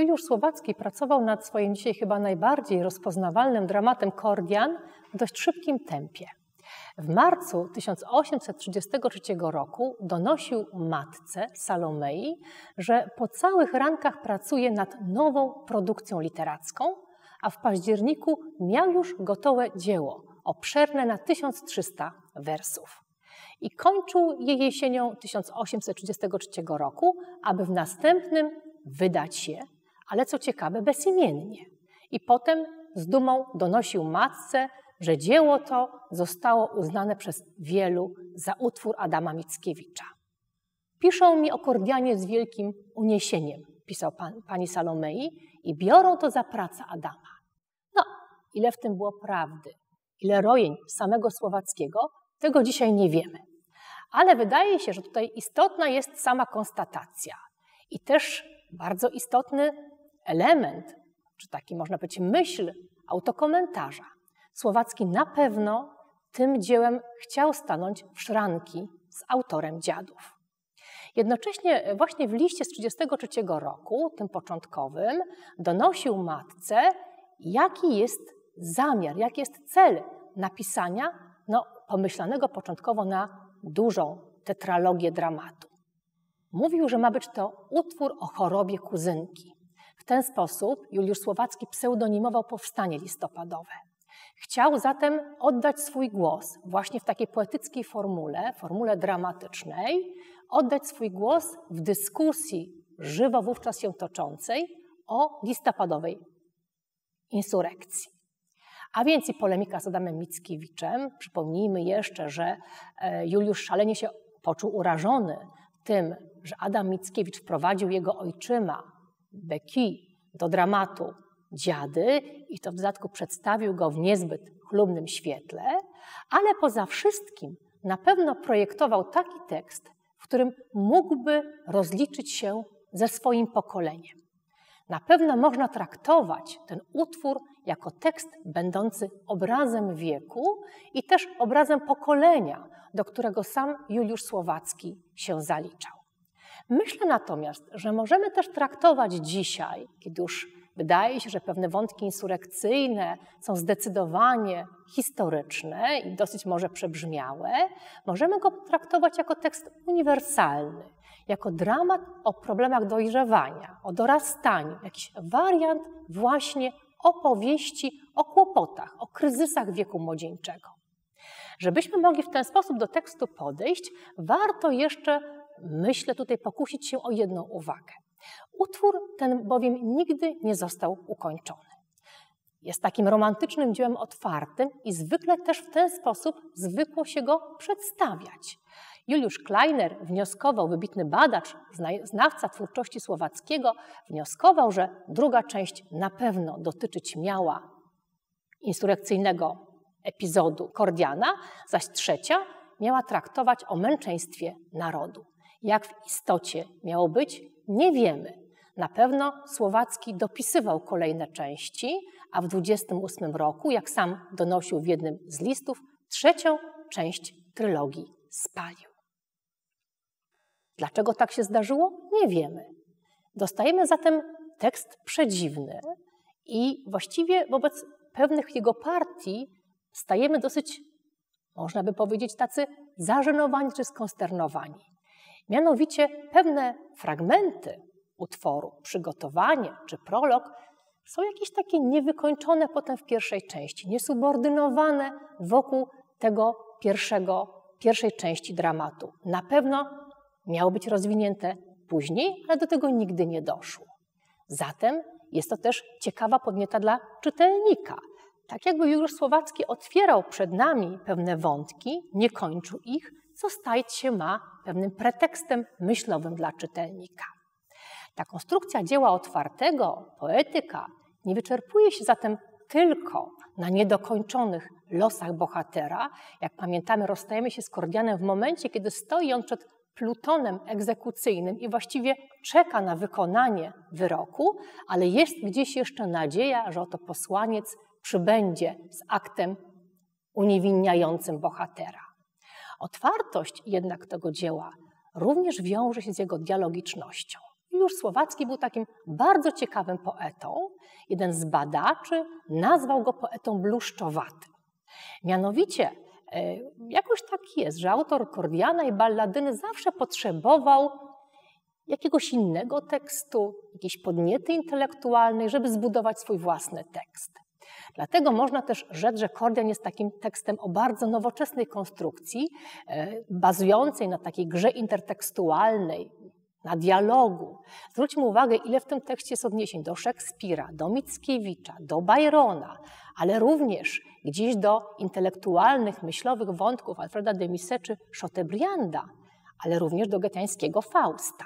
Juliusz Słowacki pracował nad swoim dzisiaj chyba najbardziej rozpoznawalnym dramatem Kordian w dość szybkim tempie. W marcu 1833 roku donosił matce Salomei, że po całych rankach pracuje nad nową produkcją literacką, a w październiku miał już gotowe dzieło, obszerne na 1300 wersów. I kończył je jesienią 1833 roku, aby w następnym wydać się, ale co ciekawe, bezimiennie. I potem z dumą donosił matce, że dzieło to zostało uznane przez wielu za utwór Adama Mickiewicza. Piszą mi o Kordianie z wielkim uniesieniem, pisał pan, pani Salomei, i biorą to za pracę Adama. No, ile w tym było prawdy, ile rojeń samego Słowackiego, tego dzisiaj nie wiemy. Ale wydaje się, że tutaj istotna jest sama konstatacja i też bardzo istotny element, czy taki można powiedzieć myśl autokomentarza. Słowacki na pewno tym dziełem chciał stanąć w szranki z autorem dziadów. Jednocześnie właśnie w liście z 1933 roku, tym początkowym, donosił matce, jaki jest zamiar, jaki jest cel napisania no, pomyślanego początkowo na dużą tetralogię dramatu. Mówił, że ma być to utwór o chorobie kuzynki. Ten sposób Juliusz Słowacki pseudonimował powstanie listopadowe. Chciał zatem oddać swój głos właśnie w takiej poetyckiej formule, formule dramatycznej, oddać swój głos w dyskusji żywo wówczas się toczącej o listopadowej insurekcji. A więc i polemika z Adamem Mickiewiczem. Przypomnijmy jeszcze, że e, Juliusz szalenie się poczuł urażony tym, że Adam Mickiewicz wprowadził jego ojczyma, Beki, do dramatu dziady i to w dodatku przedstawił go w niezbyt chlubnym świetle, ale poza wszystkim na pewno projektował taki tekst, w którym mógłby rozliczyć się ze swoim pokoleniem. Na pewno można traktować ten utwór jako tekst będący obrazem wieku i też obrazem pokolenia, do którego sam Juliusz Słowacki się zaliczał. Myślę natomiast, że możemy też traktować dzisiaj, kiedy już wydaje się, że pewne wątki insurekcyjne są zdecydowanie historyczne i dosyć może przebrzmiałe, możemy go traktować jako tekst uniwersalny, jako dramat o problemach dojrzewania, o dorastaniu, jakiś wariant właśnie opowieści o kłopotach, o kryzysach wieku młodzieńczego. Żebyśmy mogli w ten sposób do tekstu podejść, warto jeszcze, myślę, tutaj pokusić się o jedną uwagę. Utwór ten bowiem nigdy nie został ukończony. Jest takim romantycznym dziełem otwartym i zwykle też w ten sposób zwykło się go przedstawiać. Juliusz Kleiner wnioskował, wybitny badacz, znawca twórczości słowackiego, wnioskował, że druga część na pewno dotyczyć miała insurekcyjnego epizodu Kordiana, zaś trzecia miała traktować o męczeństwie narodu. Jak w istocie miało być, nie wiemy. Na pewno Słowacki dopisywał kolejne części, a w 28 roku, jak sam donosił w jednym z listów, trzecią część trylogii spalił. Dlaczego tak się zdarzyło? Nie wiemy. Dostajemy zatem tekst przedziwny i właściwie wobec pewnych jego partii stajemy dosyć, można by powiedzieć, tacy zażenowani czy skonsternowani. Mianowicie pewne fragmenty utworu, przygotowanie czy prolog są jakieś takie niewykończone potem w pierwszej części, niesubordynowane wokół tego pierwszego, pierwszej części dramatu. Na pewno miało być rozwinięte później, ale do tego nigdy nie doszło. Zatem jest to też ciekawa podnieta dla czytelnika. Tak jakby już Słowacki otwierał przed nami pewne wątki, nie kończył ich, co stać się ma pewnym pretekstem myślowym dla czytelnika. Ta konstrukcja dzieła otwartego, poetyka, nie wyczerpuje się zatem tylko na niedokończonych losach bohatera. Jak pamiętamy, rozstajemy się z Kordianem w momencie, kiedy stoi on przed plutonem egzekucyjnym i właściwie czeka na wykonanie wyroku, ale jest gdzieś jeszcze nadzieja, że oto posłaniec przybędzie z aktem uniewinniającym bohatera. Otwartość jednak tego dzieła również wiąże się z jego dialogicznością. Juliusz Słowacki był takim bardzo ciekawym poetą. Jeden z badaczy nazwał go poetą bluszczowatym. Mianowicie, e, jakoś tak jest, że autor Kordiana i Balladyny zawsze potrzebował jakiegoś innego tekstu, jakiejś podniety intelektualnej, żeby zbudować swój własny tekst. Dlatego można też rzec, że Kordian jest takim tekstem o bardzo nowoczesnej konstrukcji, e, bazującej na takiej grze intertekstualnej, na dialogu. Zwróćmy uwagę, ile w tym tekście jest odniesień do Szekspira, do Mickiewicza, do Byrona, ale również gdzieś do intelektualnych, myślowych wątków Alfreda de Musset czy Chateaubrianda, ale również do getańskiego Fausta.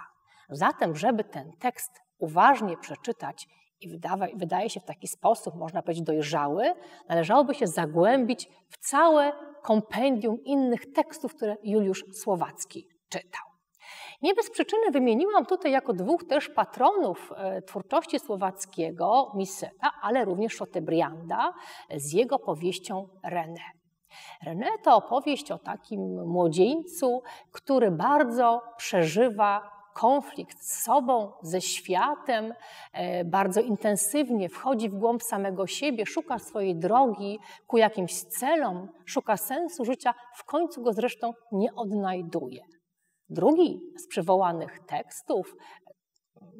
Zatem, żeby ten tekst uważnie przeczytać i wydawa, wydaje się w taki sposób, można powiedzieć, dojrzały, należałoby się zagłębić w całe kompendium innych tekstów, które Juliusz Słowacki czytał. Nie bez przyczyny wymieniłam tutaj jako dwóch też patronów e, twórczości słowackiego Miseta, ale również Chateaubrianda z jego powieścią René. René to opowieść o takim młodzieńcu, który bardzo przeżywa konflikt z sobą, ze światem, e, bardzo intensywnie wchodzi w głąb samego siebie, szuka swojej drogi ku jakimś celom, szuka sensu życia, w końcu go zresztą nie odnajduje. Drugi z przywołanych tekstów,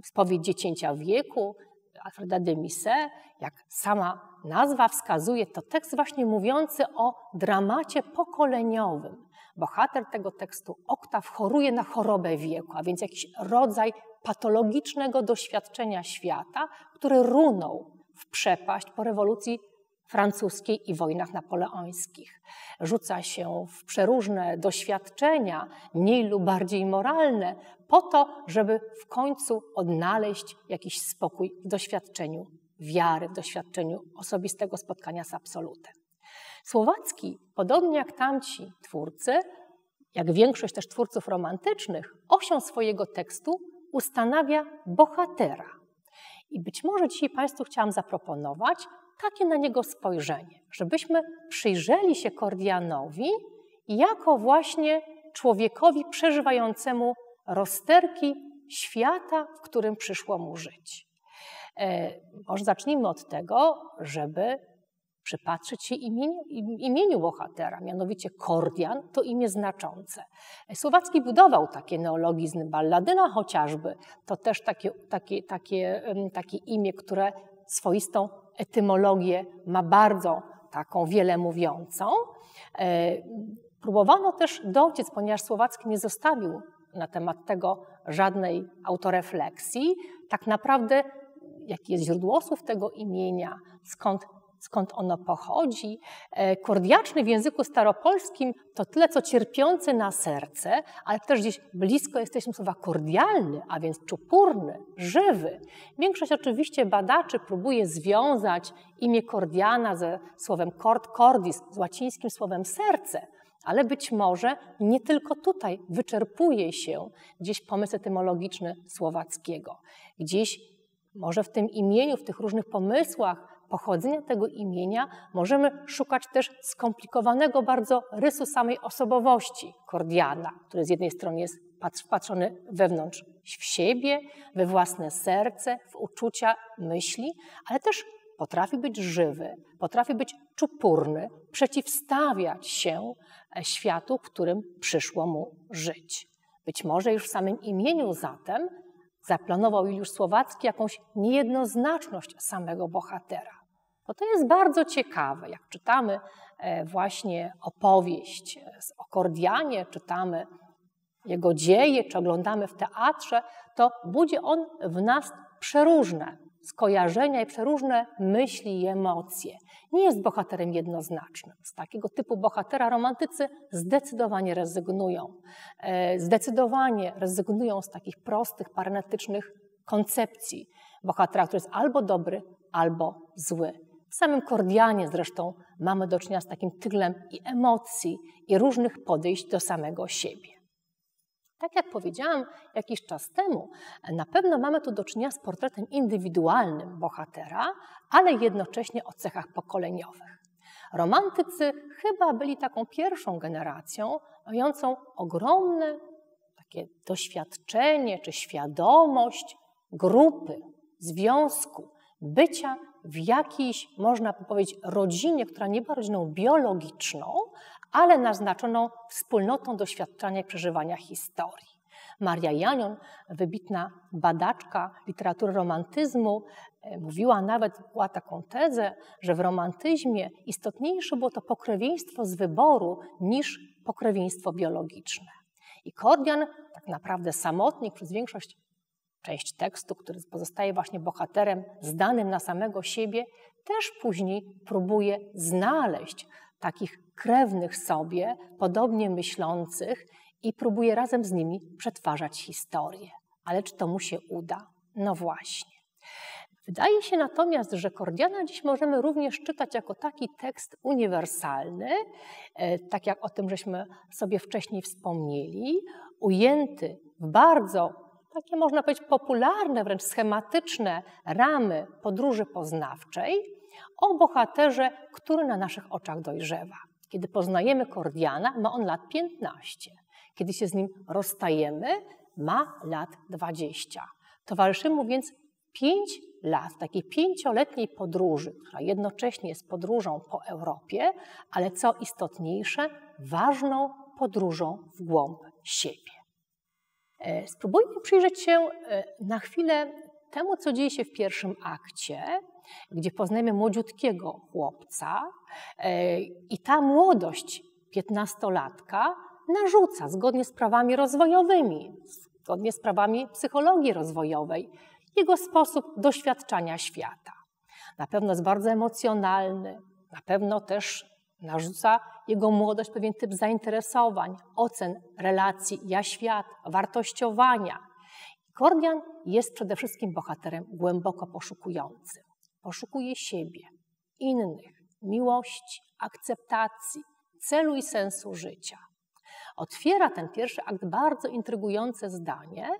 spowiedź dziecięcia wieku, Alfreda de Musset, jak sama nazwa wskazuje, to tekst właśnie mówiący o dramacie pokoleniowym. Bohater tego tekstu, Oktaw, choruje na chorobę wieku, a więc jakiś rodzaj patologicznego doświadczenia świata, który runął w przepaść po rewolucji francuskiej i wojnach napoleońskich. Rzuca się w przeróżne doświadczenia, mniej lub bardziej moralne, po to, żeby w końcu odnaleźć jakiś spokój w doświadczeniu wiary, w doświadczeniu osobistego spotkania z absolutem. Słowacki, podobnie jak tamci twórcy, jak większość też twórców romantycznych, osią swojego tekstu ustanawia bohatera. I być może dzisiaj Państwu chciałam zaproponować takie na niego spojrzenie, żebyśmy przyjrzeli się Kordianowi jako właśnie człowiekowi przeżywającemu rozterki świata, w którym przyszło mu żyć. E, może zacznijmy od tego, żeby przypatrzyć się imieniu, imieniu bohatera, mianowicie Kordian to imię znaczące. Słowacki budował takie neologizmy, balladyna chociażby, to też takie, takie, takie, takie imię, które swoistą etymologię ma bardzo taką wiele mówiącą. E, próbowano też dociec, ponieważ Słowacki nie zostawił na temat tego żadnej autorefleksji, tak naprawdę jakie jest źródło słów tego imienia, skąd skąd ono pochodzi. E, kordiaczny w języku staropolskim to tyle, co cierpiący na serce, ale też gdzieś blisko jesteśmy słowa kordialny, a więc czupurny, żywy. Większość oczywiście badaczy próbuje związać imię Kordiana ze słowem cord, cordis, z łacińskim słowem serce, ale być może nie tylko tutaj wyczerpuje się gdzieś pomysł etymologiczny słowackiego. Gdzieś może w tym imieniu, w tych różnych pomysłach pochodzenia tego imienia możemy szukać też skomplikowanego bardzo rysu samej osobowości Kordiana, który z jednej strony jest wpatrzony wewnątrz w siebie, we własne serce, w uczucia, myśli, ale też potrafi być żywy, potrafi być czupurny, przeciwstawiać się e, światu, w którym przyszło mu żyć. Być może już w samym imieniu zatem zaplanował Juliusz Słowacki jakąś niejednoznaczność samego bohatera. Bo to jest bardzo ciekawe, jak czytamy e, właśnie opowieść o Kordianie, czytamy jego dzieje, czy oglądamy w teatrze, to budzi on w nas przeróżne skojarzenia i przeróżne myśli i emocje. Nie jest bohaterem jednoznacznym. Z takiego typu bohatera romantycy zdecydowanie rezygnują. E, zdecydowanie rezygnują z takich prostych, paranetycznych koncepcji bohatera, który jest albo dobry, albo zły. W samym Kordianie zresztą mamy do czynienia z takim tyglem i emocji, i różnych podejść do samego siebie. Tak jak powiedziałam jakiś czas temu, na pewno mamy tu do czynienia z portretem indywidualnym bohatera, ale jednocześnie o cechach pokoleniowych. Romantycy chyba byli taką pierwszą generacją mającą ogromne takie doświadczenie czy świadomość grupy, związku, bycia w jakiejś, można powiedzieć, rodzinie, która nie była rodziną biologiczną, ale naznaczoną wspólnotą doświadczania i przeżywania historii. Maria Janion, wybitna badaczka literatury romantyzmu, e, mówiła nawet, była taką tezę, że w romantyzmie istotniejsze było to pokrewieństwo z wyboru niż pokrewieństwo biologiczne. I Kordian, tak naprawdę samotnik przez większość część tekstu, który pozostaje właśnie bohaterem zdanym na samego siebie, też później próbuje znaleźć takich krewnych sobie, podobnie myślących i próbuje razem z nimi przetwarzać historię. Ale czy to mu się uda? No właśnie. Wydaje się natomiast, że Kordiana dziś możemy również czytać jako taki tekst uniwersalny, e, tak jak o tym żeśmy sobie wcześniej wspomnieli, ujęty w bardzo takie można powiedzieć popularne, wręcz schematyczne ramy podróży poznawczej o bohaterze, który na naszych oczach dojrzewa. Kiedy poznajemy Kordiana, ma on lat 15. Kiedy się z nim rozstajemy, ma lat 20. Towarzyszy mu więc 5 lat, takiej pięcioletniej podróży, która jednocześnie jest podróżą po Europie, ale co istotniejsze, ważną podróżą w głąb siebie. E, spróbujmy przyjrzeć się e, na chwilę temu, co dzieje się w pierwszym akcie, gdzie poznajemy młodziutkiego chłopca e, i ta młodość piętnastolatka narzuca zgodnie z prawami rozwojowymi, zgodnie z prawami psychologii rozwojowej, jego sposób doświadczania świata. Na pewno jest bardzo emocjonalny, na pewno też narzuca jego młodość pewien typ zainteresowań, ocen, relacji ja-świat, wartościowania. Kordian jest przede wszystkim bohaterem głęboko poszukującym. Poszukuje siebie, innych, miłości, akceptacji, celu i sensu życia. Otwiera ten pierwszy akt bardzo intrygujące zdanie,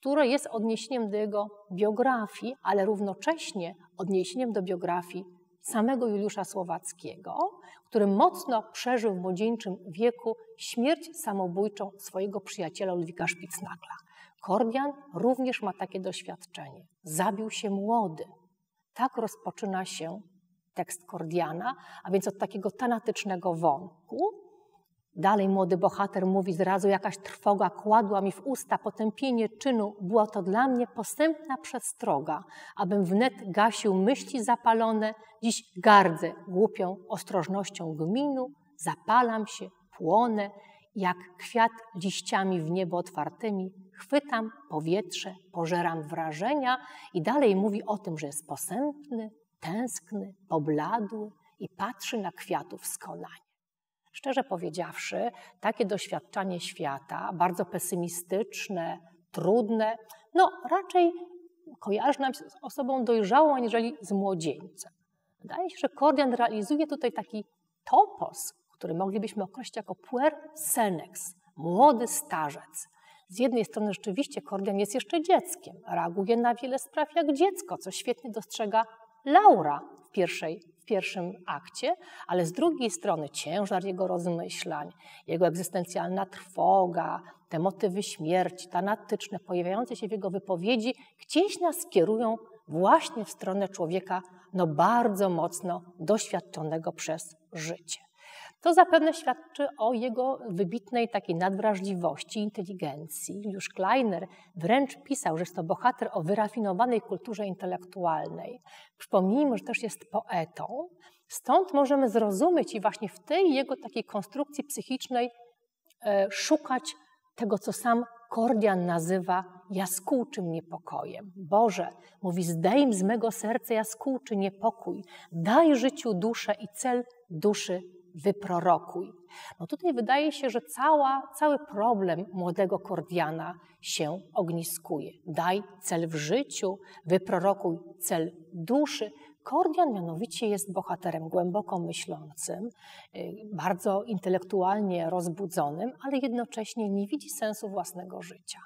które jest odniesieniem do jego biografii, ale równocześnie odniesieniem do biografii samego Juliusza Słowackiego, który mocno przeżył w młodzieńczym wieku śmierć samobójczą swojego przyjaciela Ludwika Spitznagla. Kordian również ma takie doświadczenie. Zabił się młody. Tak rozpoczyna się tekst Kordiana, a więc od takiego tanatycznego wątku, Dalej młody bohater mówi zrazu, jakaś trwoga kładła mi w usta potępienie czynu. Była to dla mnie postępna przestroga, abym wnet gasił myśli zapalone. Dziś gardzę głupią ostrożnością gminu, zapalam się, płonę, jak kwiat liściami w niebo otwartymi, chwytam powietrze, pożeram wrażenia i dalej mówi o tym, że jest posępny, tęskny, pobladły i patrzy na kwiatów skonanie. Szczerze powiedziawszy, takie doświadczanie świata, bardzo pesymistyczne, trudne, no raczej kojarzy nam się z osobą dojrzałą, aniżeli z młodzieńcem. Wydaje się, że Kordian realizuje tutaj taki topos, który moglibyśmy określić jako puer senex, młody starzec. Z jednej strony rzeczywiście Kordian jest jeszcze dzieckiem, reaguje na wiele spraw jak dziecko, co świetnie dostrzega Laura w pierwszej pierwszym akcie, ale z drugiej strony ciężar jego rozmyślań, jego egzystencjalna trwoga, te motywy śmierci, tanatyczne, pojawiające się w jego wypowiedzi, gdzieś nas kierują właśnie w stronę człowieka no bardzo mocno doświadczonego przez życie. To zapewne świadczy o jego wybitnej takiej nadwrażliwości, inteligencji. Już Kleiner wręcz pisał, że jest to bohater o wyrafinowanej kulturze intelektualnej. Przypomnijmy, że też jest poetą. Stąd możemy zrozumieć i właśnie w tej jego takiej konstrukcji psychicznej e, szukać tego, co sam Kordian nazywa jaskółczym niepokojem. Boże, mówi, zdejm z mego serca jaskółczy niepokój, daj życiu duszę i cel duszy wyprorokuj. No tutaj wydaje się, że cała, cały problem młodego Kordiana się ogniskuje. Daj cel w życiu, wyprorokuj cel duszy. Kordian mianowicie jest bohaterem głęboko myślącym, y, bardzo intelektualnie rozbudzonym, ale jednocześnie nie widzi sensu własnego życia.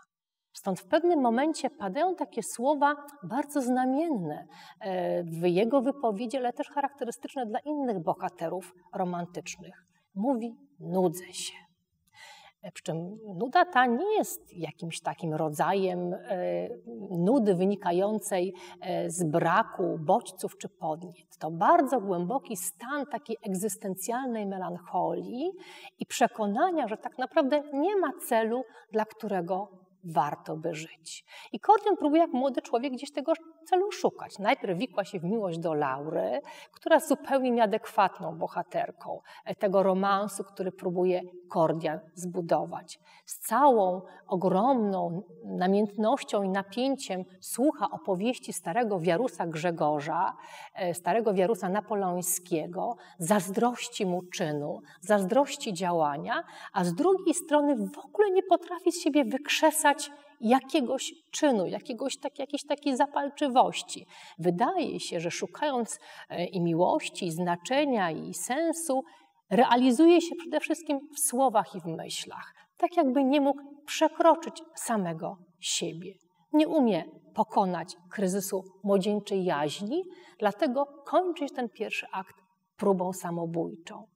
Stąd w pewnym momencie padają takie słowa bardzo znamienne e, w jego wypowiedzi, ale też charakterystyczne dla innych bohaterów romantycznych. Mówi: nudzę się. Przy czym nuda ta nie jest jakimś takim rodzajem e, nudy wynikającej e, z braku bodźców czy podniet. To bardzo głęboki stan takiej egzystencjalnej melancholii i przekonania, że tak naprawdę nie ma celu, dla którego warto by żyć. I Kordian próbuje jak młody człowiek gdzieś tego celu szukać. Najpierw wikła się w miłość do Laury, która jest zupełnie nieadekwatną bohaterką tego romansu, który próbuje Kordian zbudować. Z całą ogromną namiętnością i napięciem słucha opowieści starego wiarusa Grzegorza, e, starego wiarusa napoleońskiego, zazdrości mu czynu, zazdrości działania, a z drugiej strony w ogóle nie potrafi z siebie wykrzesać jakiegoś czynu, jakiegoś tak, jakiejś takiej zapalczywości. Wydaje się, że szukając e, i miłości, i znaczenia, i sensu, realizuje się przede wszystkim w słowach i w myślach. Tak jakby nie mógł przekroczyć samego siebie. Nie umie pokonać kryzysu młodzieńczej jaźni, dlatego kończy ten pierwszy akt próbą samobójczą.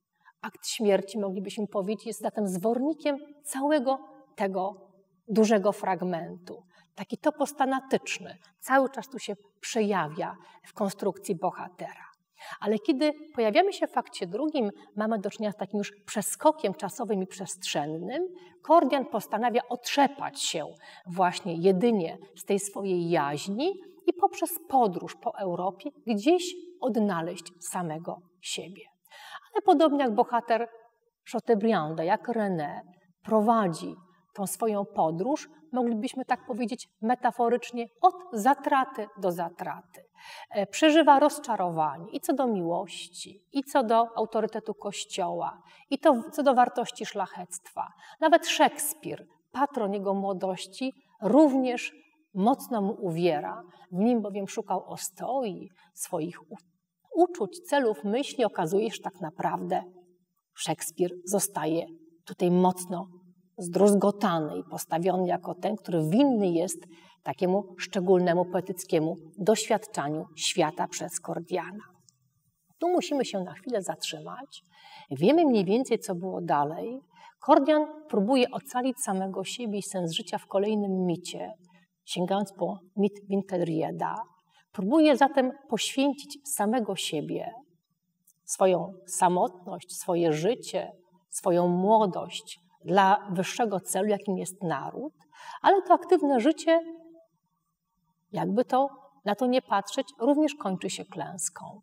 Akt śmierci, moglibyśmy powiedzieć, jest zatem zwornikiem całego tego dużego fragmentu. Taki topos tanatyczny cały czas tu się przejawia w konstrukcji bohatera. Ale kiedy pojawiamy się w fakcie drugim, mamy do czynienia z takim już przeskokiem czasowym i przestrzennym. Kordian postanawia otrzepać się właśnie jedynie z tej swojej jaźni i poprzez podróż po Europie gdzieś odnaleźć samego siebie. Ale podobnie jak bohater Chateaubrianda, jak René, prowadzi tą swoją podróż, moglibyśmy tak powiedzieć metaforycznie, od zatraty do zatraty. E, przeżywa rozczarowanie i co do miłości, i co do autorytetu Kościoła, i to, co do wartości szlachectwa. Nawet Szekspir, patron jego młodości, również mocno mu uwiera. W nim bowiem szukał ostoi, swoich uczuć, celów, myśli. Okazuje się, że tak naprawdę Szekspir zostaje tutaj mocno zdruzgotany i postawiony jako ten, który winny jest takiemu szczególnemu poetyckiemu doświadczaniu świata przez Kordiana. Tu musimy się na chwilę zatrzymać. Wiemy mniej więcej, co było dalej. Kordian próbuje ocalić samego siebie i sens życia w kolejnym micie, sięgając po mit Winkelrieda. Próbuje zatem poświęcić samego siebie, swoją samotność, swoje życie, swoją młodość dla wyższego celu, jakim jest naród, ale to aktywne życie, jakby to na to nie patrzeć, również kończy się klęską.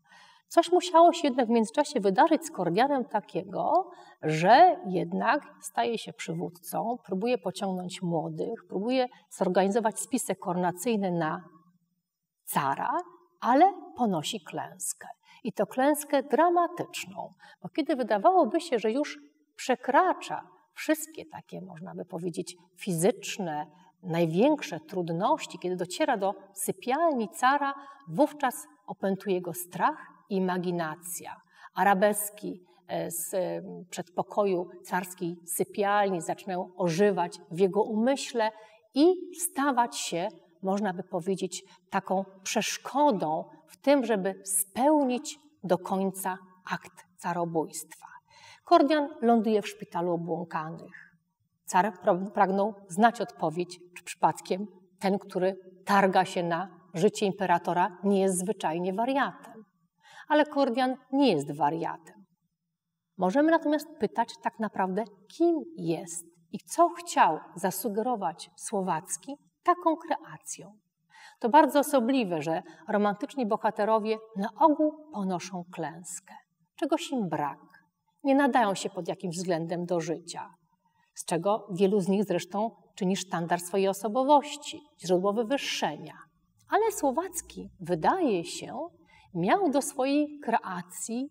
Coś musiało się jednak w międzyczasie wydarzyć z Kordianem takiego, że jednak staje się przywódcą, próbuje pociągnąć młodych, próbuje zorganizować spisek koronacyjny na cara, ale ponosi klęskę. I to klęskę dramatyczną, bo kiedy wydawałoby się, że już przekracza wszystkie takie, można by powiedzieć, fizyczne, największe trudności, kiedy dociera do sypialni cara, wówczas opętuje go strach i imaginacja. Arabeski e, z przedpokoju carskiej sypialni zaczynają ożywać w jego umyśle i stawać się, można by powiedzieć, taką przeszkodą w tym, żeby spełnić do końca akt carobójstwa. Kordian ląduje w szpitalu obłąkanych. Car pragnął znać odpowiedź, czy przypadkiem ten, który targa się na życie imperatora, nie jest zwyczajnie wariatem. Ale Kordian nie jest wariatem. Możemy natomiast pytać tak naprawdę, kim jest i co chciał zasugerować Słowacki taką kreacją. To bardzo osobliwe, że romantyczni bohaterowie na ogół ponoszą klęskę. Czegoś im brak nie nadają się pod jakimś względem do życia, z czego wielu z nich zresztą czyni sztandar swojej osobowości, źródło wywyższenia. Ale Słowacki, wydaje się, miał do swojej kreacji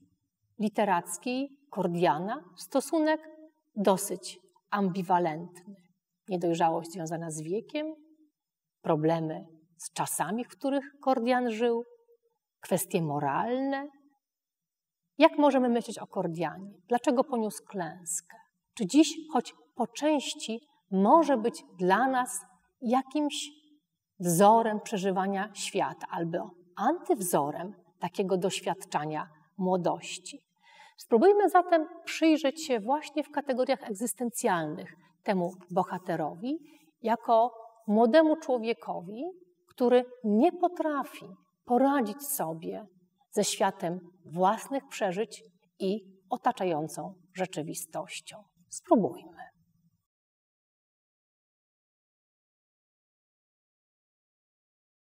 literackiej Kordiana stosunek dosyć ambiwalentny. Niedojrzałość związana z wiekiem, problemy z czasami, w których Kordian żył, kwestie moralne, jak możemy myśleć o Kordianie? Dlaczego poniósł klęskę? Czy dziś, choć po części, może być dla nas jakimś wzorem przeżywania świata albo antywzorem takiego doświadczania młodości? Spróbujmy zatem przyjrzeć się właśnie w kategoriach egzystencjalnych temu bohaterowi jako młodemu człowiekowi, który nie potrafi poradzić sobie ze światem własnych przeżyć i otaczającą rzeczywistością. Spróbujmy.